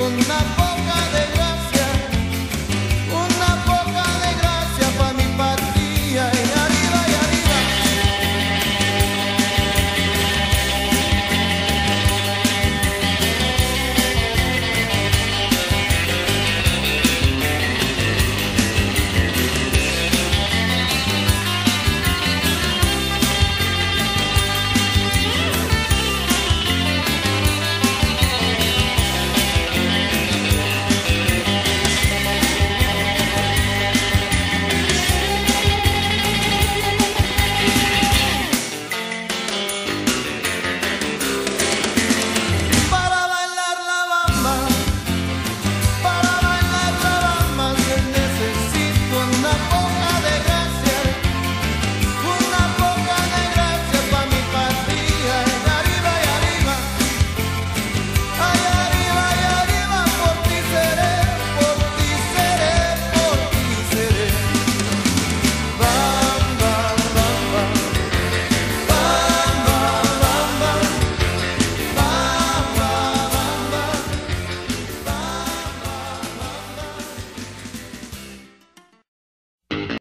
will not